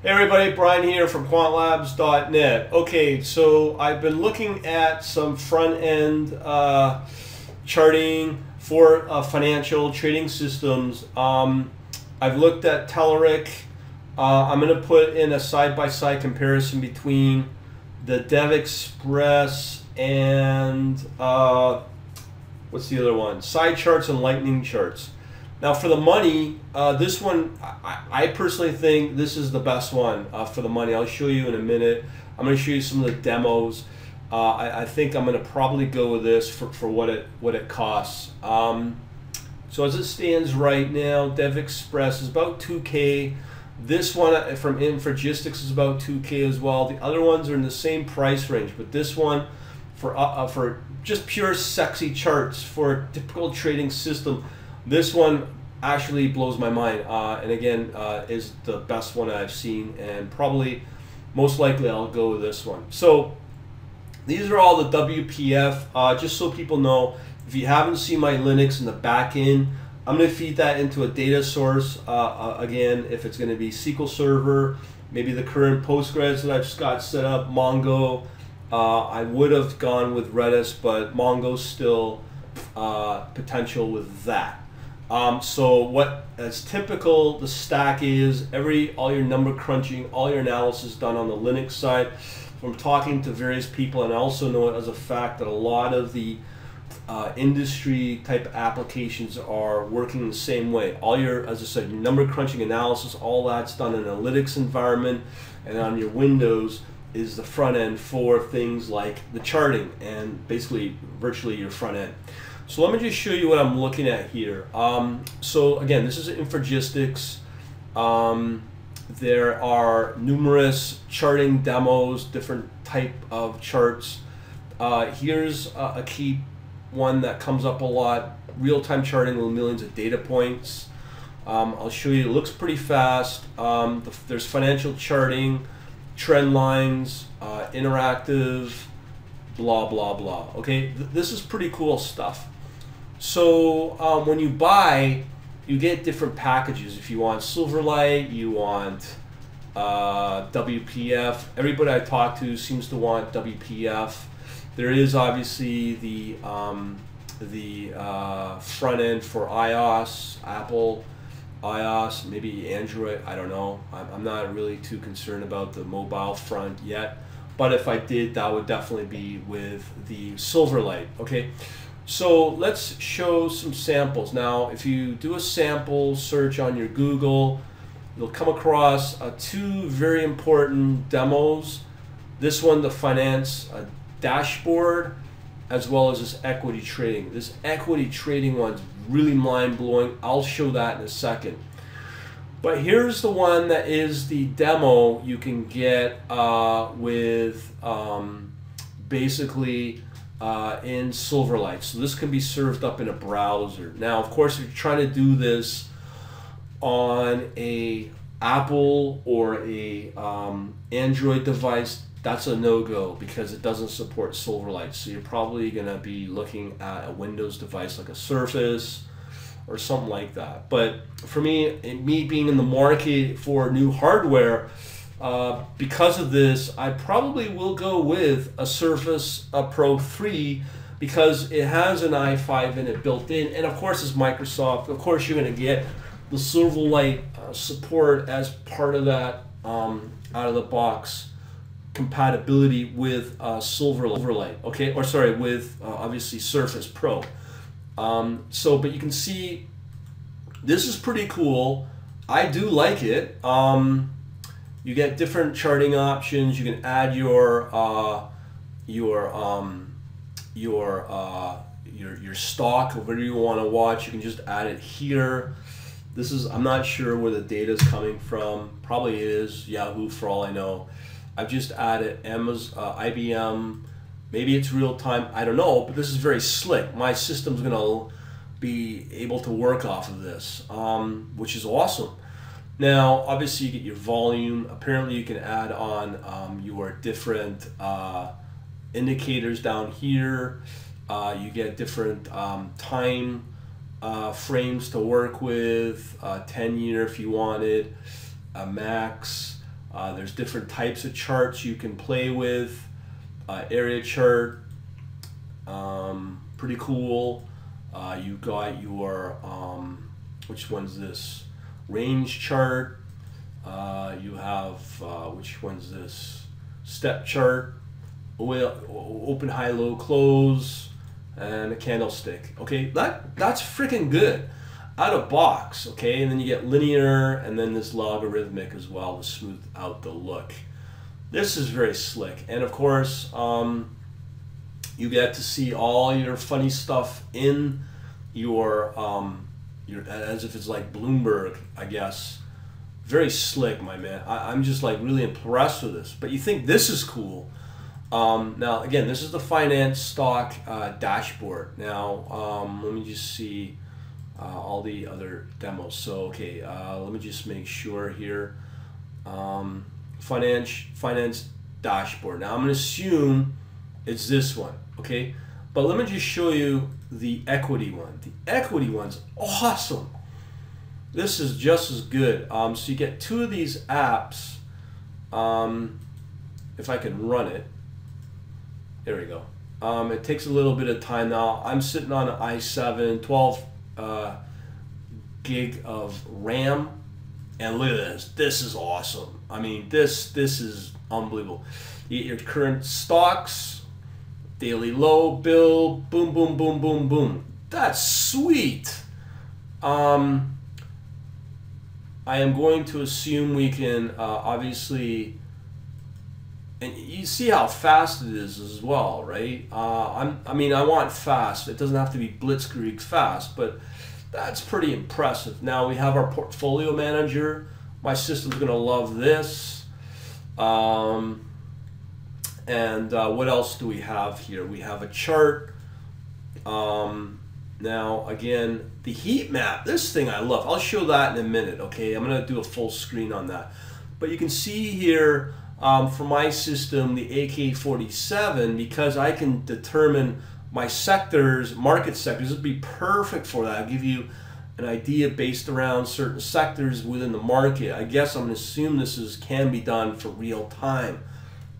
Hey everybody, Brian here from quantlabs.net. Okay, so I've been looking at some front end uh, charting for uh, financial trading systems. Um, I've looked at Telerik. Uh, I'm going to put in a side by side comparison between the DevExpress and uh, what's the other one? SciCharts and lightning charts. Now for the money, uh, this one, I, I, personally think this is the best one uh, for the money. I'll show you in a minute. I'm going to show you some of the demos. Uh, I, I, think I'm going to probably go with this for, for what it what it costs. Um, so as it stands right now, Dev Express is about 2K. This one uh, from Infragistics is about 2K as well. The other ones are in the same price range, but this one for uh, uh for just pure sexy charts for a typical trading system this one actually blows my mind, uh, and again, uh, is the best one I've seen, and probably most likely I'll go with this one. So these are all the WPF. Uh, just so people know, if you haven't seen my Linux in the back end, I'm going to feed that into a data source. Uh, uh, again, if it's going to be SQL Server, maybe the current Postgres that I've just got set up, Mongo. Uh, I would have gone with Redis, but Mongo's still potential with that. Um, so what as typical the stack is every all your number crunching, all your analysis done on the Linux side. From talking to various people, and I also know it as a fact that a lot of the uh, industry type applications are working the same way. All your, as I said, number crunching analysis, all that's done in an analytics environment, and on your Windows is the front end for things like the charting and basically virtually your front end. So let me just show you what I'm looking at here. Um, so again, this is Infragistics. Um, there are numerous charting demos, different type of charts. Uh, here's a, a, key one that comes up a lot, real-time charting with millions of data points. Um, I'll show you, it looks pretty fast. Um, the, there's financial charting, trend lines, uh, interactive, blah, blah, blah. Okay, Th this is pretty cool stuff. So um, when you buy, you get different packages. If you want Silverlight, you want uh, WPF. Everybody I talk to seems to want WPF. There is obviously the um, the uh, front end for iOS, Apple, iOS, maybe Android. I don't know. I'm, I'm not really too concerned about the mobile front yet. But if I did, that would definitely be with the Silverlight. Okay. So let's show some samples. Now, if you do a sample search on your Google, you'll come across uh, two very important demos. This one, the finance uh, dashboard, as well as this equity trading. This equity trading one's really mind-blowing. I'll show that in a second. But here's the one that is the demo you can get uh, with um, basically uh, in Silverlight. So this can be served up in a browser. Now, of course, if you're trying to do this on a Apple or a um, Android device, that's a no-go because it doesn't support Silverlight. So you're probably going to be looking at a Windows device like a Surface or something like that. But for me, me being in the market for new hardware, uh, because of this, I probably will go with a Surface a Pro 3 because it has an i5 in it built in, and of course it's Microsoft. Of course, you're going to get the Silverlight uh, support as part of that um, out of the box compatibility with uh, Silverlight. Okay, or sorry, with uh, obviously Surface Pro. Um, so, but you can see this is pretty cool. I do like it. Um, you get different charting options. You can add your uh, your um, your uh, your your stock, whatever you want to watch. You can just add it here. This is I'm not sure where the data is coming from. Probably is Yahoo for all I know. I've just added Amazon, uh, IBM. Maybe it's real time. I don't know, but this is very slick. My system's gonna be able to work off of this, um, which is awesome. Now, obviously, you get your volume. Apparently, you can add on um, your different uh, indicators down here. Uh, you get different um, time uh, frames to work with, uh, 10 year if you wanted, a max. Uh, there's different types of charts you can play with. Uh, area chart, um, pretty cool. You got your, um, which one's this? Range chart. Uh, you have, uh, which one's this? Step chart, oil, open, high, low, close, and a candlestick. Okay, that that's freaking good out of box, okay? And then you get linear and then this logarithmic as well to smooth out the look. This is very slick. And of course, um, you get to see all your funny stuff in your, um, your as if it's like Bloomberg, I guess. Very slick, my man. I, am just like really impressed with this. But you think this is cool. Um, now, again, this is the finance stock uh, dashboard. Now, um, let me just see uh, all the other demos. So, okay, uh, let me just make sure here. Um, finance, finance dashboard. Now, I'm going to assume it's this one, okay? But let me just show you the equity one. The equity one's awesome. This is just as good. Um, so you get two of these apps. Um, if I can run it. There we go. Um, it takes a little bit of time now. I'm sitting on an i7, 12 uh, gig of RAM, and look at this. This is awesome. I mean, this this is unbelievable. You your current stocks, daily low, bill, boom, boom, boom, boom, boom. That's sweet. Um, I am going to assume we can uh, obviously and you see how fast it is as well, right? Uh, I'm, I mean, I want fast. It doesn't have to be blitzkrieg fast, but that's pretty impressive. Now we have our portfolio manager. My system's going to love this. Um, and uh, what else do we have here? We have a chart. Um, now, again, the heat map, this thing I love. I'll show that in a minute, okay? I'm to do a full screen on that. But you can see here um, for my system, the AK-47, because I can determine my sectors, market sectors, would be perfect for that. I'll give you an idea based around certain sectors within the market. I guess I'm to assume this is can be done for real time.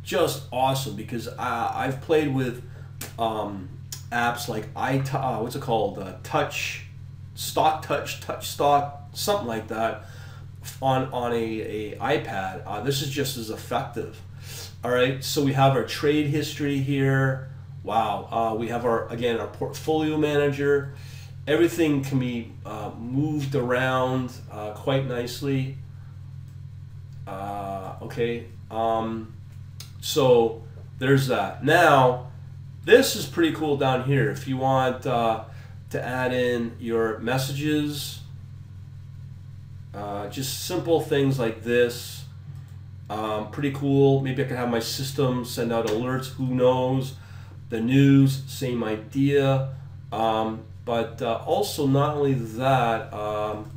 Just awesome because I, I've played with um, apps like i uh, what's it called uh, Touch, Stock Touch, Touch Stock, something like that on on a, a iPad, uh, this is just as effective. All right, so we have our trade history here. Wow, uh, we have our again our portfolio manager. Everything can be uh, moved around uh, quite nicely. Okay, um, so there's that. Now, this is pretty cool down here. If you want uh, to add in your messages uh, just simple things like this. Um, pretty cool. Maybe I could have my system send out alerts. Who knows? The news, same idea. Um, but uh, also, not only that, um,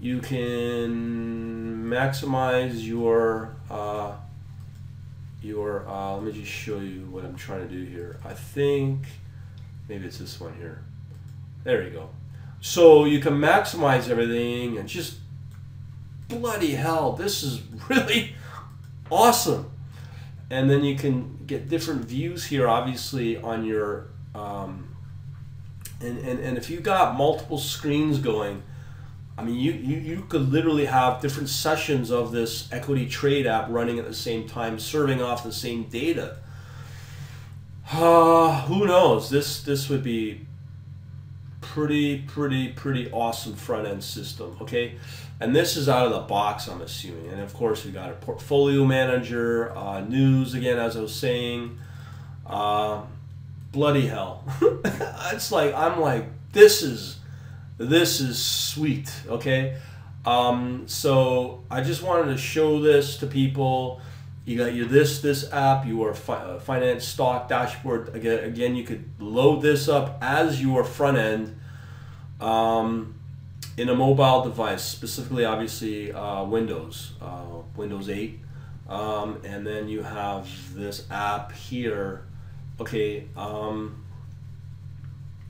you can maximize your uh, your. Uh, let me just show you what I'm trying to do here. I think maybe it's this one here. There you go. So you can maximize everything and just bloody hell, this is really awesome. And then you can get different views here, obviously, on your. Um, and, and, and if you got multiple screens going, I mean, you, you, you could literally have different sessions of this equity trade app running at the same time, serving off the same data. Uh, who knows? This this would be pretty, pretty, pretty awesome front end system. Okay, and this is out of the box, I'm assuming. And of course, we got a portfolio manager, uh, news again, as I was saying. Uh, bloody hell! it's like I'm like this is this is sweet. Okay, um, so I just wanted to show this to people. You got your this this app, your fi- uh, finance stock dashboard. Again, again, you could load this up as your front end. Um, in a mobile device, specifically, obviously, uh, Windows, uh, Windows 8. Um, and then you have this app here. Okay, um,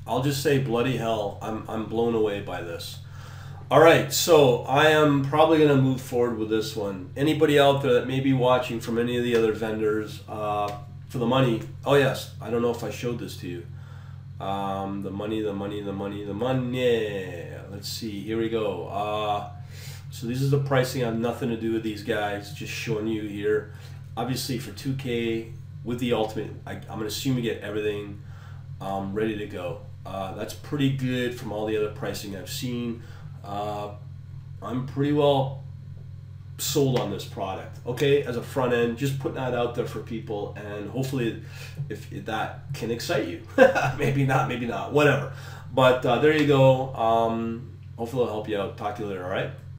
I'll just say bloody hell, I'm, I'm blown away by this. All right, so I am probably going to move forward with this one. Anybody out there that may be watching from any of the other vendors uh, for the money? Oh yes, I don't know if I showed this to you. Um, the money, the money, the money, the money. Let's see. Here we go. Uh, so this is the pricing. I have nothing to do with these guys. Just showing you here. Obviously for 2K with the ultimate, I, am gonna assume you get everything um, ready to go. Uh, that's pretty good from all the other pricing I've seen. Uh, I'm pretty well sold on this product. Okay, as a front end, just putting that out there for people, and hopefully, if, that can excite you, maybe not, maybe not, whatever. But uh, there you go. Um, hopefully, it'll help you out. Talk to you later. All right.